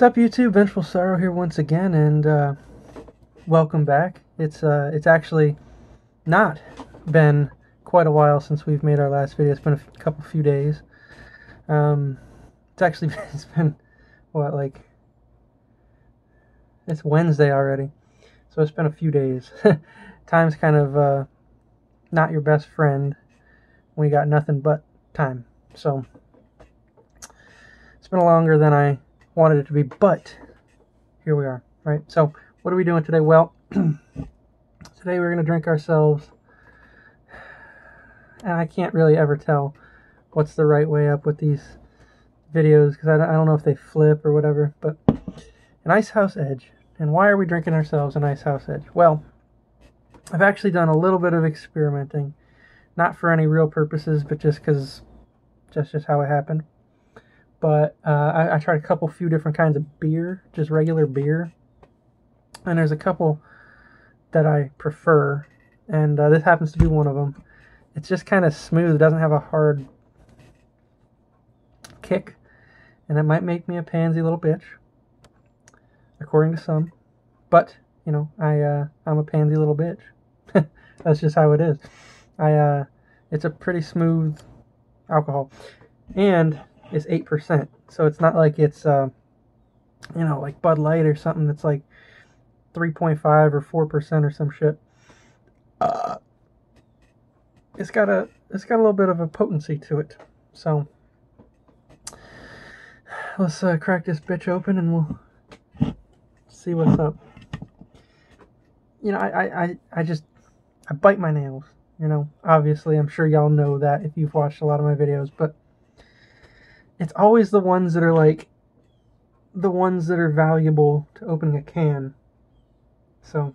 What's up, YouTube? Vengeful Sorrow here once again, and uh, welcome back. It's uh, it's actually not been quite a while since we've made our last video. It's been a couple few days. Um, it's actually it's been what like it's Wednesday already, so it's been a few days. Time's kind of uh, not your best friend when you got nothing but time. So it's been longer than I wanted it to be, but here we are, right? So, what are we doing today? Well, today we're going to drink ourselves, and I can't really ever tell what's the right way up with these videos because I, I don't know if they flip or whatever, but an Icehouse Edge. And why are we drinking ourselves an Icehouse Edge? Well, I've actually done a little bit of experimenting, not for any real purposes, but just because, just just how it happened but uh, I, I, tried a couple few different kinds of beer, just regular beer, and there's a couple that I prefer, and uh, this happens to be one of them. It's just kind of smooth; it doesn't have a hard kick, and it might make me a pansy little bitch, according to some. But you know, I uh, I'm a pansy little bitch. That's just how it is. I uh, it's a pretty smooth alcohol, and is 8%. So it's not like it's, uh, you know, like Bud Light or something that's like 3.5 or 4% or some shit. Uh, it's got a it's got a little bit of a potency to it. So let's uh, crack this bitch open and we'll see what's up. You know, I, I, I just I bite my nails. You know, obviously, I'm sure y'all know that if you've watched a lot of my videos, but it's always the ones that are like the ones that are valuable to opening a can. So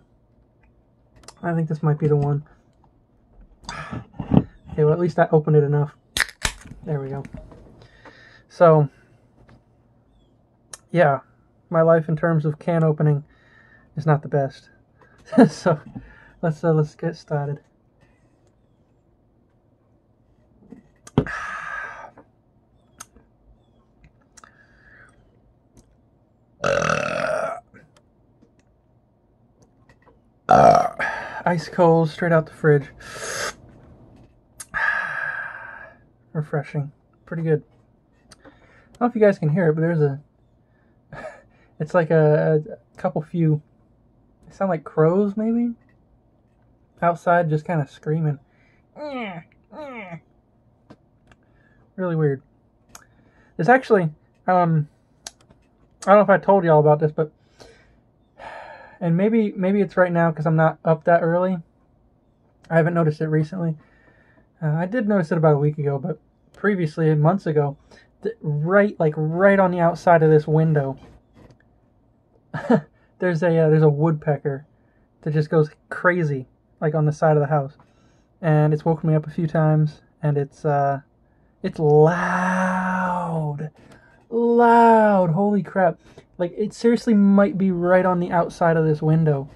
I think this might be the one. Okay, well at least I opened it enough. There we go. So yeah, my life in terms of can opening is not the best. so let's uh, let's get started. Ice cold, straight out the fridge. Refreshing. Pretty good. I don't know if you guys can hear it, but there's a. It's like a, a couple few. They sound like crows, maybe? Outside, just kind of screaming. Really weird. It's actually. Um, I don't know if I told y'all about this, but and maybe maybe it's right now because I'm not up that early. I haven't noticed it recently. Uh, I did notice it about a week ago, but previously, months ago, th- right like right on the outside of this window, there's a uh, there's a woodpecker that just goes crazy like on the side of the house, and it's woken me up a few times, and it's uh it's loud, loud. Holy crap! Like it seriously might be right on the outside of this window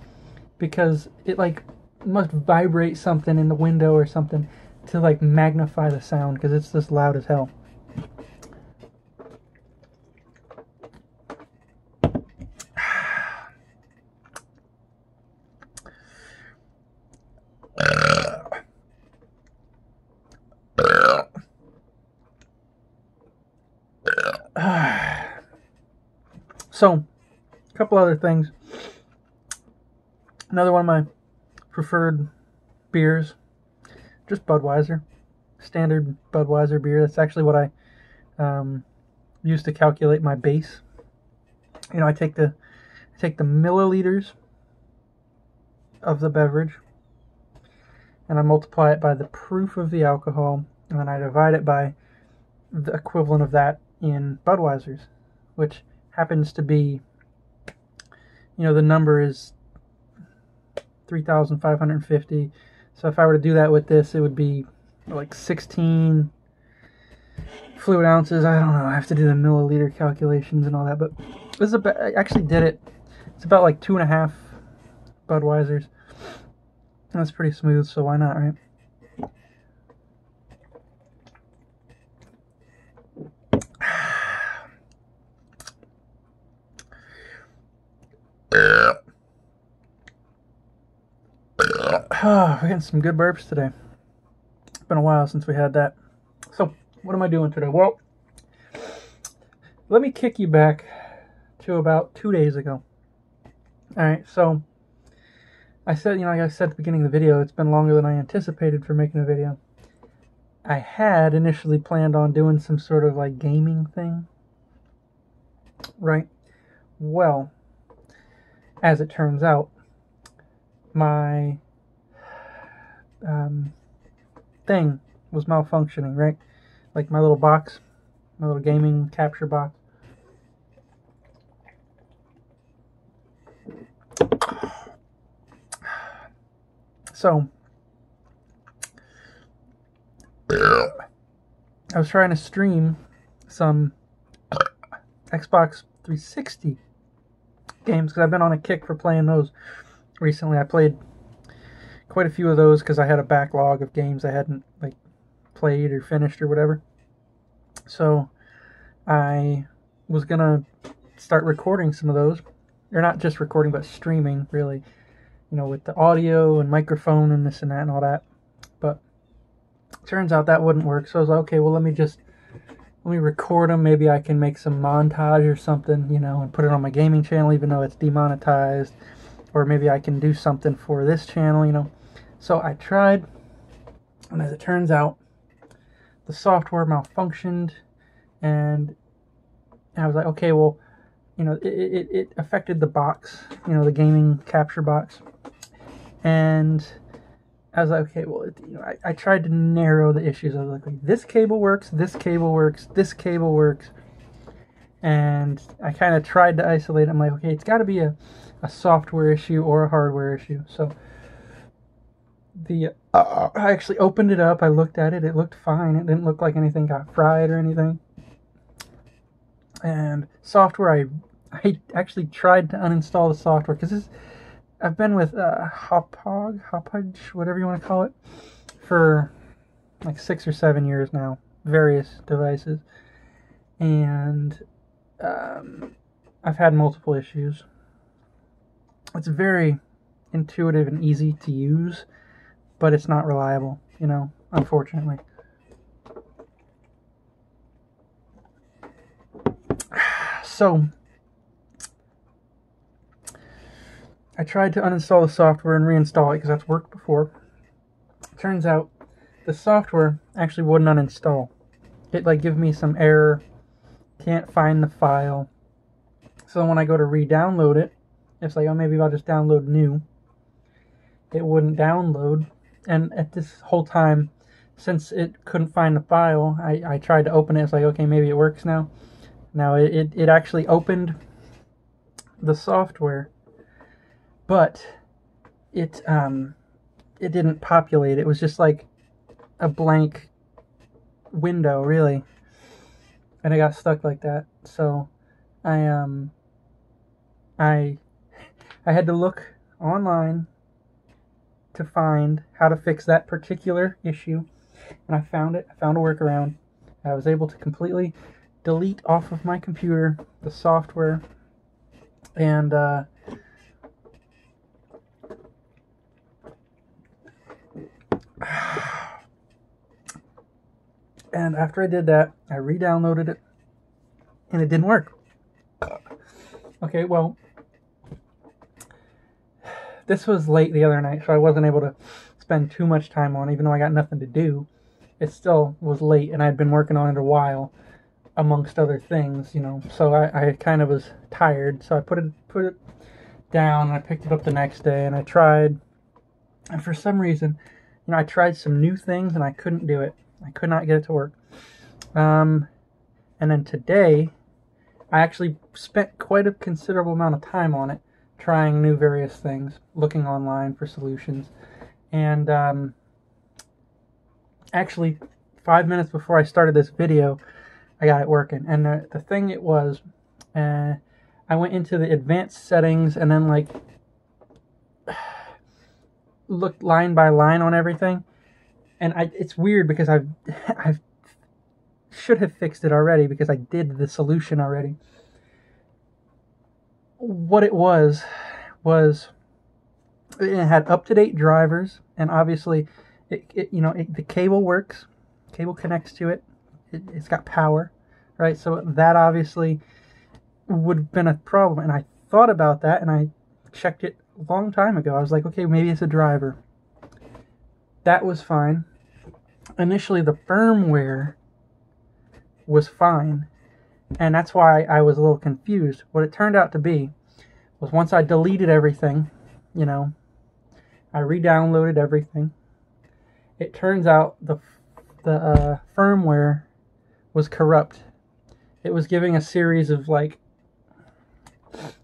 because it like must vibrate something in the window or something to like magnify the sound because it's just loud as hell. So, a couple other things. Another one of my preferred beers, just Budweiser, standard Budweiser beer. That's actually what I um, use to calculate my base. You know, I take the I take the milliliters of the beverage, and I multiply it by the proof of the alcohol, and then I divide it by the equivalent of that in Budweisers, which happens to be, you know, the number is 3,550. So if I were to do that with this, it would be like 16 fluid ounces. I don't know. I have to do the milliliter calculations and all that. But this is about, I actually did it. It's about like two and a half Budweisers. That's pretty smooth, so why not, right? we're getting some good burps today. It's been a while since we had that. So, what am I doing today? Well, let me kick you back to about two days ago. Alright, so I said, you know, like I said at the beginning of the video, it's been longer than I anticipated for making a video. I had initially planned on doing some sort of like gaming thing. Right? Well, as it turns out, my um, thing was malfunctioning, right? Like my little box, my little gaming capture box. So, I was trying to stream some Xbox 360 games because I've been on a kick for playing those recently. I played quite a few of those because I had a backlog of games I hadn't like played or finished or whatever. So I was gonna start recording some of those, or not just recording, but streaming really. You know, with the audio and microphone and this and that and all that. But turns out that wouldn't work. So I was like, okay, well let me just let me record them. Maybe I can make some montage or something, you know, and put it on my gaming channel, even though it's demonetized. Or maybe I can do something for this channel, you know. So I tried, and as it turns out, the software malfunctioned, and I was like, okay, well, you know, it, it, it affected the box, you know, the gaming capture box. And I was like, okay, well, it, you know, I, I tried to narrow the issues. I was like, this cable works, this cable works, this cable works. And I kind of tried to isolate it. I'm like, okay, it's got to be a, a software issue or a hardware issue. So the uh, I actually opened it up. I looked at it. It looked fine. It didn't look like anything got fried or anything. And software, I I actually tried to uninstall the software because this I've been with uh, Hauppauge, whatever you want to call it, for like six or seven years now, various devices, and um, I've had multiple issues. It's very intuitive and easy to use, but it's not reliable, you know, unfortunately. So, I tried to uninstall the software and reinstall it because that's worked before. Turns out the software actually wouldn't uninstall. It like give me some error, can't find the file. So when I go to re-download it, it's like, oh, maybe I'll just download new. It wouldn't download. And at this whole time, since it couldn't find the file, I, I tried to open it. It's like, okay, maybe it works now. Now, it, it, it actually opened the software but it um it didn't populate. It was just like a blank window, really. And I got stuck like that. So I um I I had to look online to find how to fix that particular issue. And I found it. I found a workaround. I was able to completely delete off of my computer the software and uh, And after I did that, I re downloaded it and it didn't work. Okay, well, this was late the other night, so I wasn't able to spend too much time on it, even though I got nothing to do. It still was late, and I'd been working on it a while, amongst other things, you know. So I, I kind of was tired, so I put it put it down, and I picked it up the next day, and I tried, and for some reason, you know, I tried some new things, and I couldn't do it. I could not get it to work. Um, and then today, I actually spent quite a considerable amount of time on it, trying new various things, looking online for solutions. And um, actually, five minutes before I started this video, I got it working. And the, the thing it was, uh, I went into the advanced settings and then like looked line by line on everything and I, it's weird because I've I've should have fixed it already because I did the solution already. What it was was it had up to date drivers and obviously, it, it you know it, the cable works, cable connects to it. it. It's got power, right? So that obviously would have been a problem, and I thought about that, and I checked it a long time ago. I was like, okay, maybe it's a driver. That was fine. Initially, the firmware was fine, and that's why I was a little confused. What it turned out to be was once I deleted everything, you know, I re-downloaded everything. It turns out the the uh, firmware was corrupt. It was giving a series of like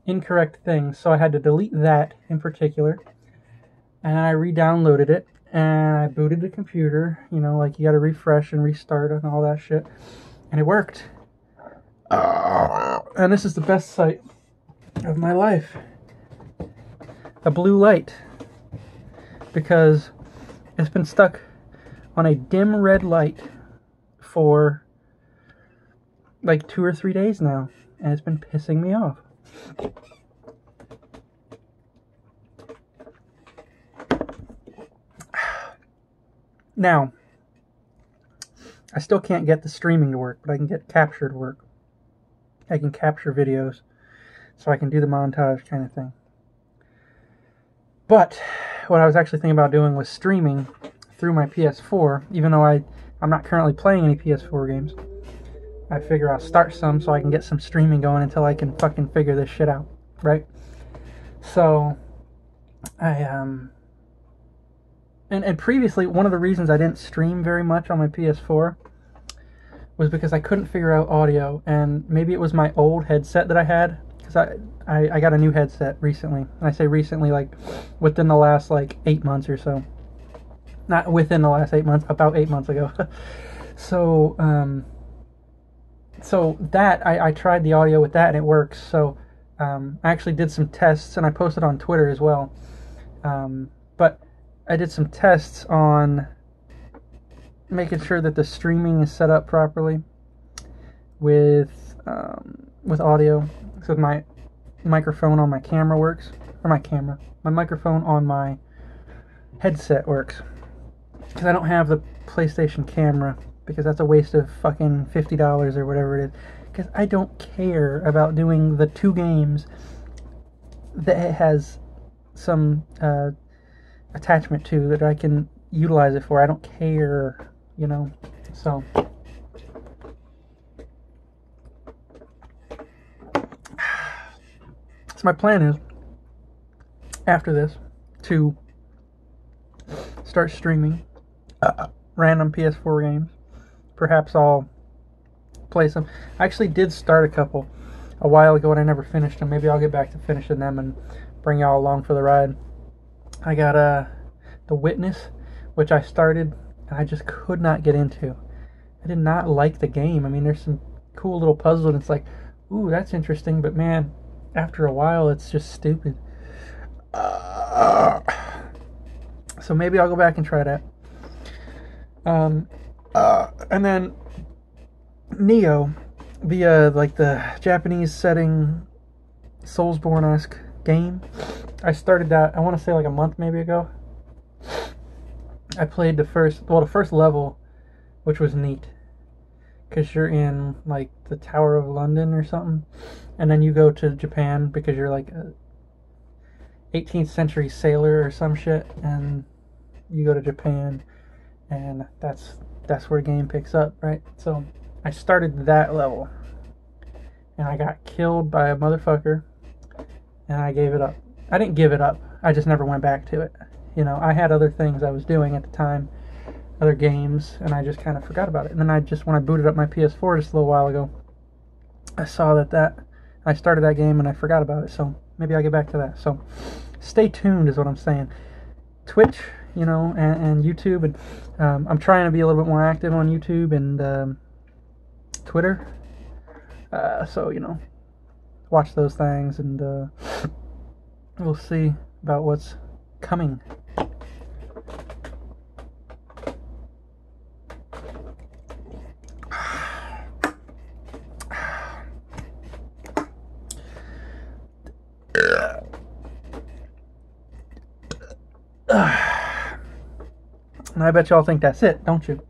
incorrect things, so I had to delete that in particular. And I re-downloaded it and I booted the computer. You know, like you got to refresh and restart and all that shit, and it worked. Uh, and this is the best sight of my life. A blue light. Because it's been stuck on a dim red light for like two or three days now. And it's been pissing me off. Now, I still can't get the streaming to work, but I can get capture to work. I can capture videos so I can do the montage kind of thing. But what I was actually thinking about doing was streaming through my PS4, even though I, I'm not currently playing any PS4 games. I figure I'll start some so I can get some streaming going until I can fucking figure this shit out, right? So, I, um, and, and previously, one of the reasons I didn't stream very much on my PS4 was because I couldn't figure out audio, and maybe it was my old headset that I had, because I, I, I got a new headset recently. And I say recently, like within the last like eight months or so. Not within the last eight months, about eight months ago. so, um, so that I, I tried the audio with that and it works. So, um, I actually did some tests and I posted on Twitter as well. Um, but I did some tests on making sure that the streaming is set up properly with um, with audio. So my microphone on my camera works, or my camera, my microphone on my headset works. Because I don't have the PlayStation camera because that's a waste of fucking fifty dollars or whatever it is. Because I don't care about doing the two games that it has some uh, attachment to that I can utilize it for. I don't care, you know. So So my plan is after this to start streaming uh, random PS4 games. Perhaps I'll play some. I actually did start a couple a while ago and I never finished them. Maybe I'll get back to finishing them and bring y'all along for the ride. I got uh, The Witness, which I started I just could not get into. I did not like the game. I mean, there's some cool little puzzles and it's like, ooh, that's interesting, but man, after a while, it's just stupid. Uh, so maybe I'll go back and try that. Um, uh, and then Nioh, the uh, like the Japanese setting, Soulsborne esque game. I started that. I want to say like a month maybe ago. I played the first, well, the first level, which was neat, because you're in like the Tower of London or something, and then you go to Japan because you're like a 18th century sailor or some shit, and you go to Japan, and that's that's where game picks up, right? So I started that level, and I got killed by a motherfucker, and I gave it up. I didn't give it up. I just never went back to it. You know, I had other things I was doing at the time, other games, and I just kind of forgot about it. And then I just, when I booted up my PS4 just a little while ago, I saw that that I started that game and I forgot about it. So maybe I'll get back to that. So stay tuned is what I'm saying. Twitch, you know, and, and YouTube, and um, I'm trying to be a little bit more active on YouTube and um, Twitter. Uh, so you know, watch those things, and uh, we'll see about what's coming. And I bet y'all think that's it, don't you?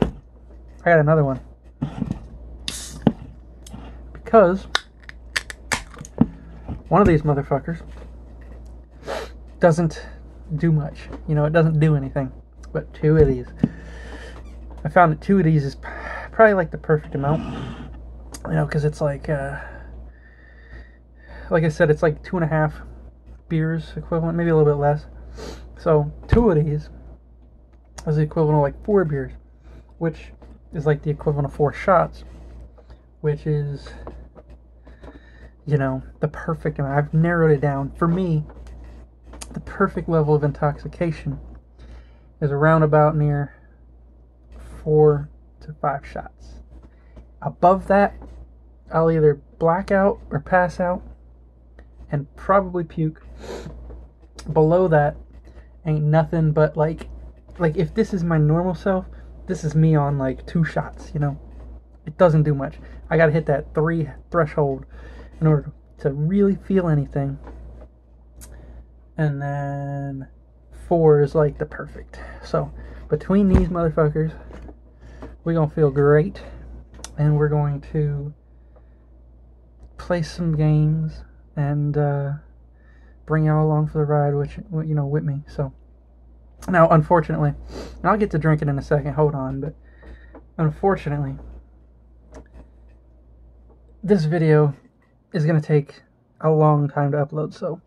I got another one. Because one of these motherfuckers doesn't do much. You know, it doesn't do anything. But two of these. I found that two of these is probably like the perfect amount. You know, because it's like, uh, like I said, it's like two and a half beers equivalent, maybe a little bit less. So two of these is the equivalent of like four beers, which is like the equivalent of four shots, which is, you know, the perfect amount. I've narrowed it down. For me, the perfect level of intoxication is around about near four to five shots. Above that, I'll either black out or pass out and probably puke. Below that, ain't nothing but like like if this is my normal self, this is me on like two shots, you know. It doesn't do much. I gotta hit that three threshold in order to really feel anything. And then four is like the perfect. So between these motherfuckers, we're gonna feel great. And we're going to play some games and uh, bring y'all along for the ride, which you know, with me. So now, unfortunately, I'll get to drinking in a second. Hold on, but unfortunately, this video is gonna take a long time to upload. So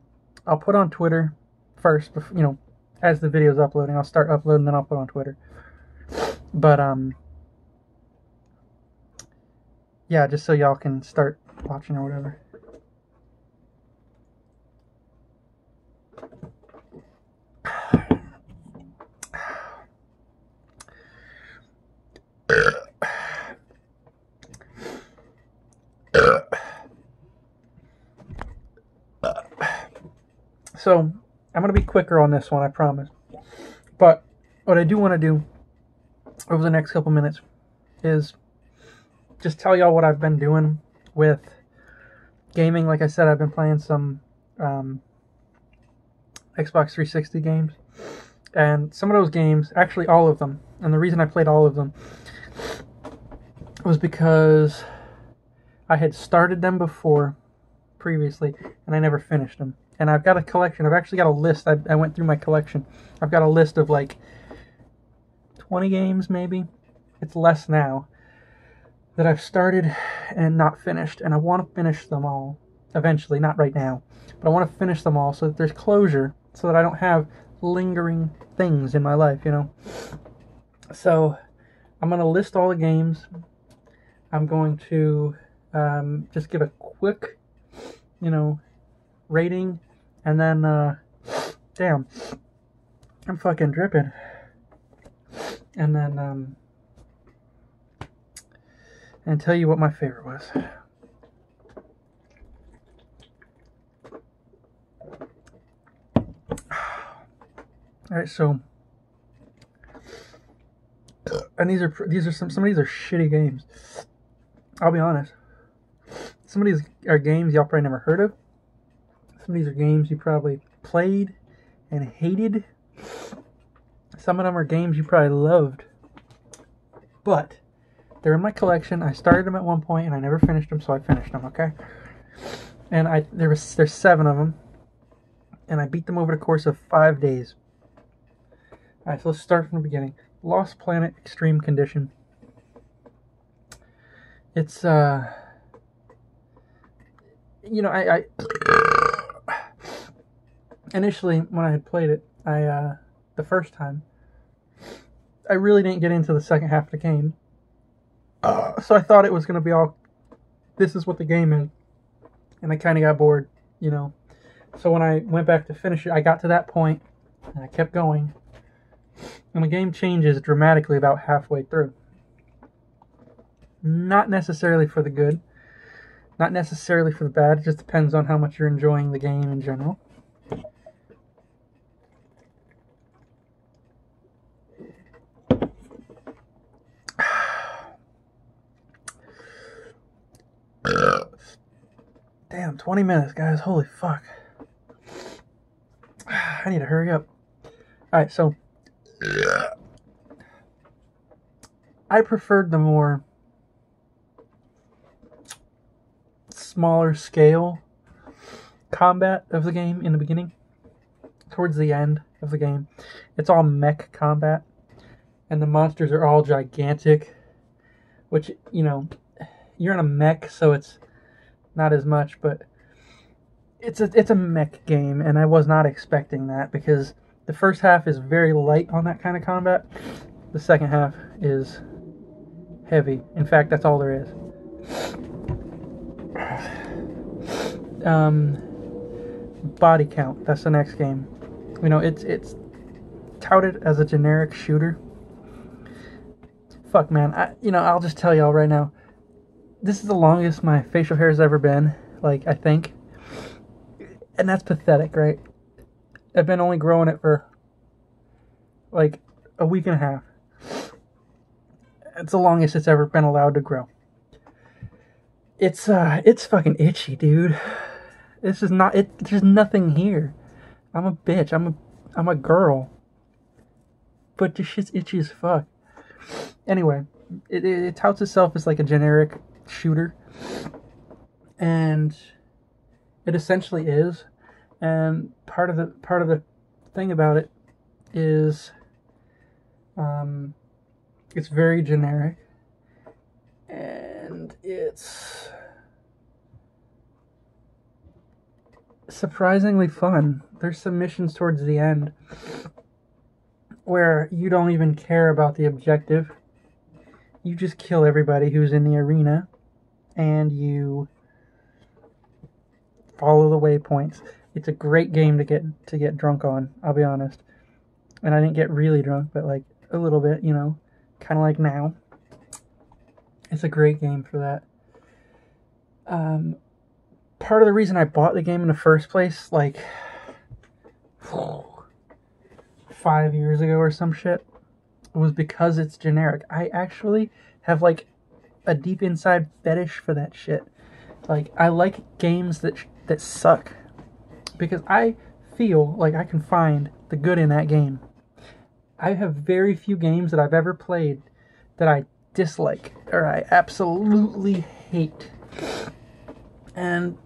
I'll put on Twitter first. You know, as the video is uploading, I'll start uploading, then I'll put on Twitter. But um, yeah, just so y'all can start watching or whatever. So I'm going to be quicker on this one, I promise. But what I do want to do over the next couple minutes is just tell y'all what I've been doing with gaming. Like I said, I've been playing some um, Xbox 360 games. And some of those games, actually all of them, and the reason I played all of them was because I had started them before previously and I never finished them and I've got a collection. I've actually got a list. I, I went through my collection. I've got a list of like 20 games, maybe. It's less now that I've started and not finished, and I want to finish them all eventually. Not right now, but I want to finish them all so that there's closure, so that I don't have lingering things in my life. You know. So I'm gonna list all the games. I'm going to um, just give a quick, you know, rating and then, uh, damn, I'm fucking dripping. And then, um, and tell you what my favorite was. All right, so, and these are these are some some of these are shitty games. I'll be honest. Some of these are games y'all probably never heard of. Of these are games you probably played and hated. Some of them are games you probably loved. But they're in my collection. I started them at one point and I never finished them, so I finished them, okay? And I there was there's seven of them. And I beat them over the course of five days. Alright, so let's start from the beginning. Lost Planet Extreme Condition. It's uh you know, I, I initially when I had played it, I uh, the first time, I really didn't get into the second half of the game. Uh, so I thought it was going to be all. This is what the game is, and I kind of got bored, you know. So when I went back to finish it, I got to that point, and I kept going, and the game changes dramatically about halfway through. Not necessarily for the good, not necessarily for the bad. It just depends on how much you're enjoying the game in general. Damn, 20 minutes, guys. Holy fuck. I need to hurry up. Alright, so I preferred the more smaller scale combat of the game in the beginning. Towards the end of the game, it's all mech combat, and the monsters are all gigantic, which, you know, you're in a mech, so it's not as much, but it's a it's a mech game, and I was not expecting that because the first half is very light on that kind of combat. The second half is heavy. In fact, that's all there is. Um, body count. That's the next game. You know, it's it's touted as a generic shooter. Fuck, man. I you know I'll just tell y'all right now. This is the longest my facial hair has ever been. Like I think, and that's pathetic, right? I've been only growing it for like a week and a half. It's the longest it's ever been allowed to grow. It's uh it's fucking itchy, dude. This is not it there's nothing here. I'm a bitch. I'm a I'm a girl. But this shit's itchy as fuck. Anyway, it, it, it touts itself as like a generic shooter. And it essentially is. And part of the part of the thing about it is um it's very generic and it's surprisingly fun. There's some missions towards the end where you don't even care about the objective. You just kill everybody who's in the arena and you follow the waypoints. It's a great game to get to get drunk on, I'll be honest. And I didn't get really drunk, but like a little bit, you know, kind of like now. It's a great game for that. Um, part of the reason I bought the game in the first place, like five years ago or some shit, was because it's generic. I actually have like a deep inside fetish for that shit. Like I like games that that suck because I feel like I can find the good in that game. I have very few games that I've ever played that I dislike or I absolutely hate. And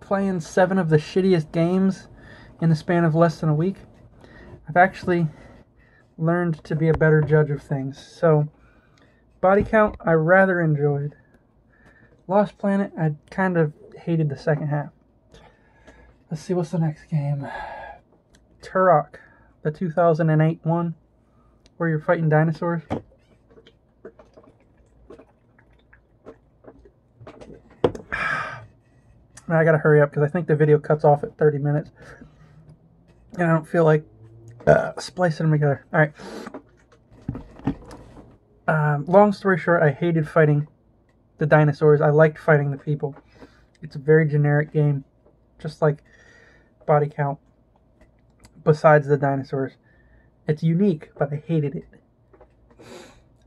playing seven of the shittiest games in the span of less than a week, I've actually learned to be a better judge of things. So, body count, I rather enjoyed. Lost Planet, I kind of hated the second half. Let's see what's the next game. Turok, the 2008 one, where you're fighting dinosaurs. I gotta hurry up because I think the video cuts off at 30 minutes. And I don't feel like uh, splicing them together. Alright. Um, long story short, I hated fighting the dinosaurs. I liked fighting the people. It's a very generic game, just like body count, besides the dinosaurs. It's unique, but I hated it.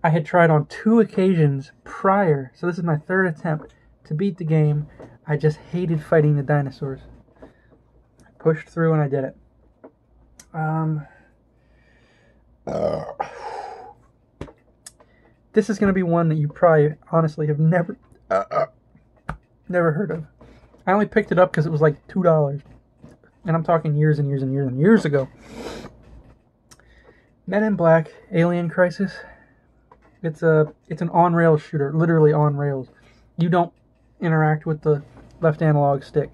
I had tried on two occasions prior, so this is my third attempt to beat the game. I just hated fighting the dinosaurs. I pushed through and I did it. Um, uh, this is going to be one that you probably honestly have never uh, uh, never heard of. I only picked it up because it was like two dollars, and I'm talking years and years and years and years ago. Men in Black: Alien Crisis. It's a it's an on rails shooter, literally on rails. You don't interact with the left analog stick.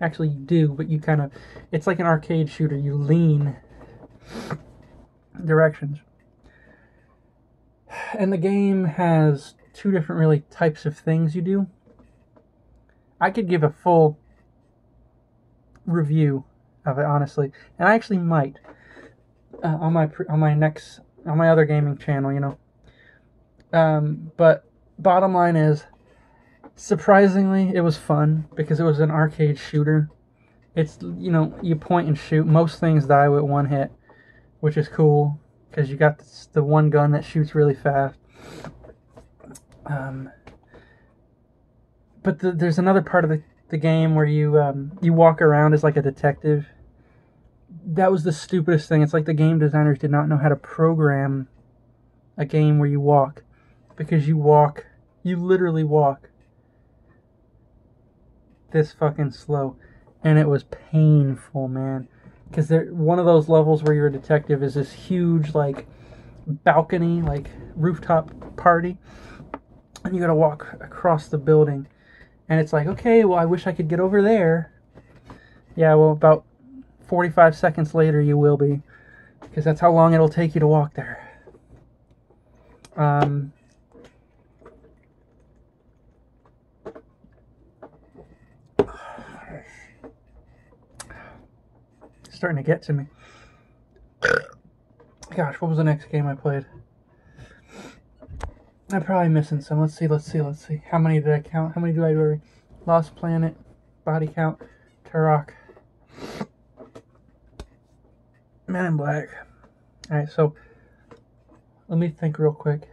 Actually, you do, but you kind of, it's like an arcade shooter. You lean directions. And the game has two different really types of things you do. I could give a full review of it, honestly, and I actually might uh, on my on my next on my other gaming channel, you know. Um, but bottom line is, surprisingly, it was fun because it was an arcade shooter. It's you know you point and shoot. Most things die with one hit, which is cool because you got this, the one gun that shoots really fast. Um, but the, there's another part of the, the game where you um, you walk around as like a detective. That was the stupidest thing. It's like the game designers did not know how to program a game where you walk because you walk, you literally walk this fucking slow. And it was painful, man. Because one of those levels where you're a detective is this huge, like, balcony, like, rooftop party. And you gotta walk across the building. And it's like, okay, well, I wish I could get over there. Yeah, well, about 45 seconds later, you will be. Because that's how long it'll take you to walk there. Um, starting to get to me. Gosh, what was the next game I played? I'm probably missing some. Let's see, let's see, let's see. How many did I count? How many do I do? Lost Planet, Body Count, Turok, Men in Black. Alright, so let me think real quick.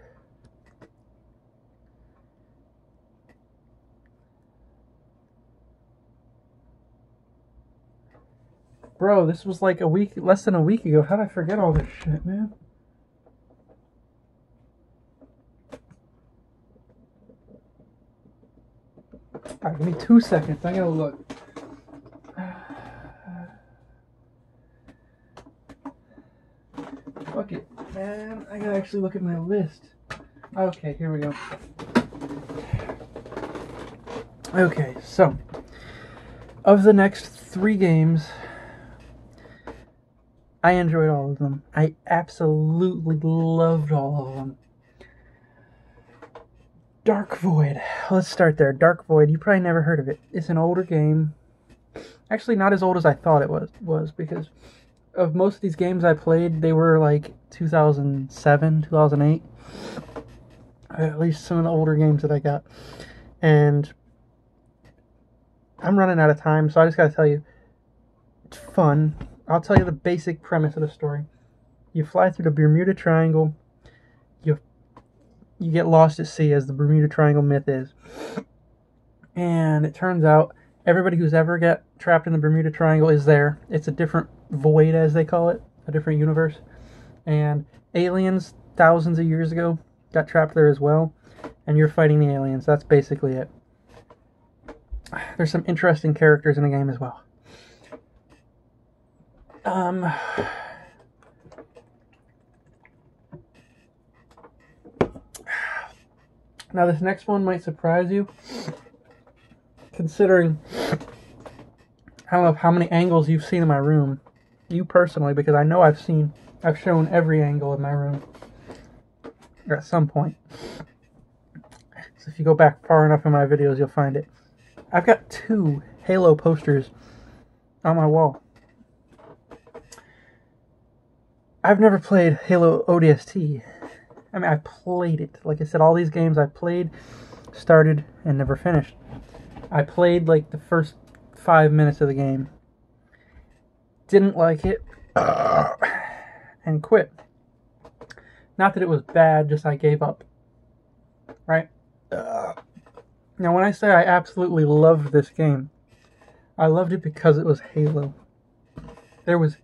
Bro, this was like a week, less than a week ago. How did I forget all this shit, man? Alright, give me two seconds. I'm gonna look. Fuck it, man. I gotta actually look at my list. Okay, here we go. Okay, so of the next three games, I enjoyed all of them. I absolutely loved all of them. Dark Void. Let's start there. Dark Void. You probably never heard of it. It's an older game. Actually, not as old as I thought it was. Was because of most of these games I played, they were like 2007, 2008. At least some of the older games that I got. And I'm running out of time, so I just gotta tell you, it's fun. I'll tell you the basic premise of the story. You fly through the Bermuda Triangle. You you get lost at sea, as the Bermuda Triangle myth is. And it turns out everybody who's ever got trapped in the Bermuda Triangle is there. It's a different void, as they call it, a different universe. And aliens, thousands of years ago, got trapped there as well. And you're fighting the aliens. That's basically it. There's some interesting characters in the game as well. Um, now, this next one might surprise you, considering I don't know how many angles you've seen in my room, you personally, because I know I've seen, I've shown every angle in my room at some point. So if you go back far enough in my videos, you'll find it. I've got two Halo posters on my wall. I've never played Halo ODST. I mean, I played it. Like I said, all these games I played, started, and never finished. I played like the first five minutes of the game, didn't like it, and quit. Not that it was bad, just I gave up. Right? Uh. Now, when I say I absolutely loved this game, I loved it because it was Halo. There was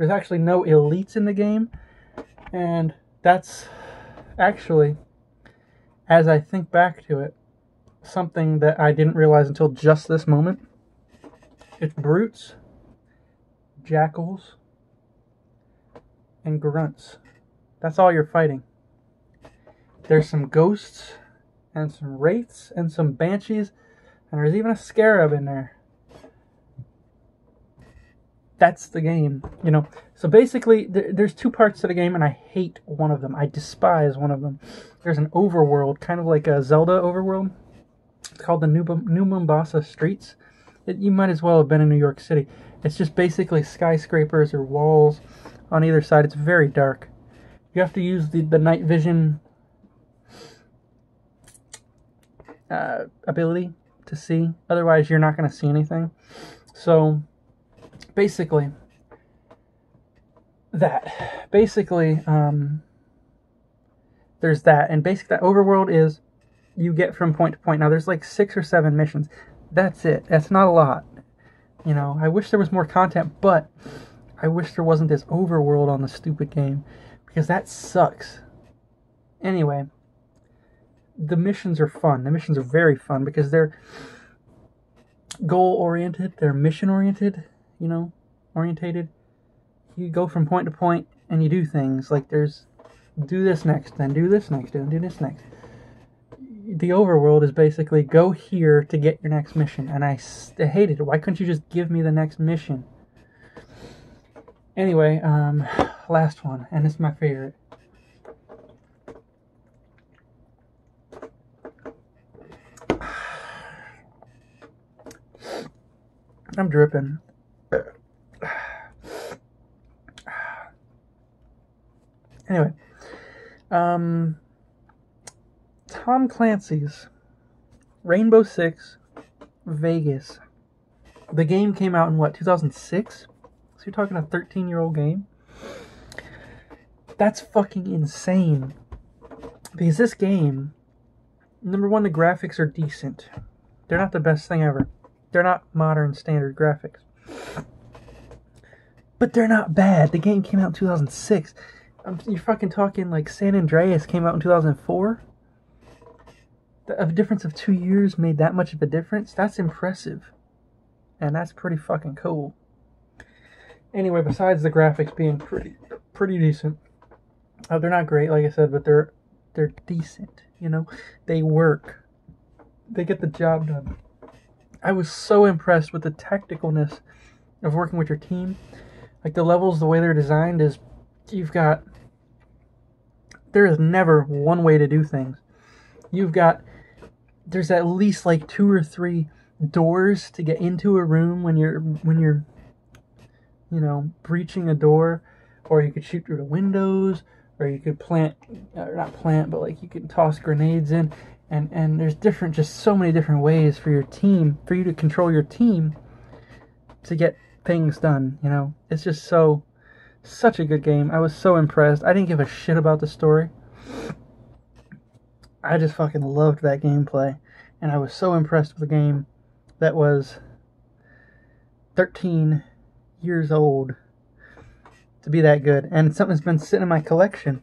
there's actually no elites in the game, and that's actually, as I think back to it, something that I didn't realize until just this moment. It's brutes, jackals, and grunts. That's all you're fighting. There's some ghosts, and some wraiths, and some banshees, and there's even a scarab in there that's the game, you know. So basically, th- there's two parts to the game, and I hate one of them. I despise one of them. There's an overworld, kind of like a Zelda overworld. It's called the New, New Mombasa Streets. It, you might as well have been in New York City. It's just basically skyscrapers or walls on either side. It's very dark. You have to use the, the night vision uh, ability to see. Otherwise, you're not going to see anything. So basically that. Basically, um, there's that, and basically that overworld is you get from point to point. Now there's like six or seven missions. That's it. That's not a lot. You know, I wish there was more content, but I wish there wasn't this overworld on the stupid game because that sucks. Anyway, the missions are fun. The missions are very fun because they're goal oriented, they're mission oriented, you know, orientated. You go from point to point and you do things like there's do this next, then do this next, then do this next. The overworld is basically go here to get your next mission, and I, I hated it. Why couldn't you just give me the next mission? Anyway, um, last one, and it's my favorite. I'm dripping. Anyway, um, Tom Clancy's Rainbow Six Vegas. The game came out in what, 2006? So you're talking a 13 year old game? That's fucking insane. Because this game, number one, the graphics are decent. They're not the best thing ever. They're not modern standard graphics. But they're not bad. The game came out in 2006. You're fucking talking like San Andreas came out in 2004? A difference of two years made that much of a difference? That's impressive. And that's pretty fucking cool. Anyway, besides the graphics being pretty pretty decent, uh, they're not great, like I said, but they're they're decent. You know, they work. They get the job done. I was so impressed with the tacticalness of working with your team. Like the levels, the way they're designed is you've got there is never one way to do things. You've got there's at least like two or three doors to get into a room when you're when you're you know breaching a door. Or you could shoot through the windows or you could plant or not plant but like you could toss grenades in. And and there's different just so many different ways for your team for you to control your team to get things done you know? It's just so such a good game. I was so impressed. I didn't give a shit about the story. I just fucking loved that gameplay. And i was so impressed with a game that was 13 years old to be that good. And something's been sitting in my collection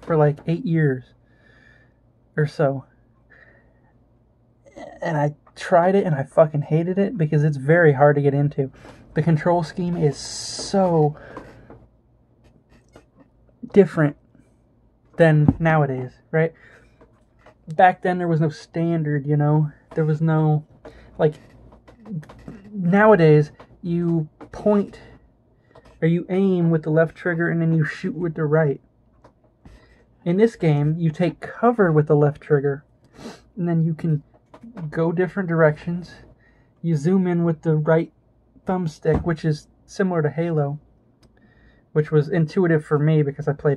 for like eight years or so. And I tried it and I fucking hated it because it's very hard to get into. The control scheme is so different than nowadays, right? Back then there was no standard, you know. There was no like nowadays you point or you aim with the left trigger and then you shoot with the right. In this game, you take cover with the left trigger, and then you can go different directions. You zoom in with the right thumbstick, which is similar to Halo, which was intuitive for me because I played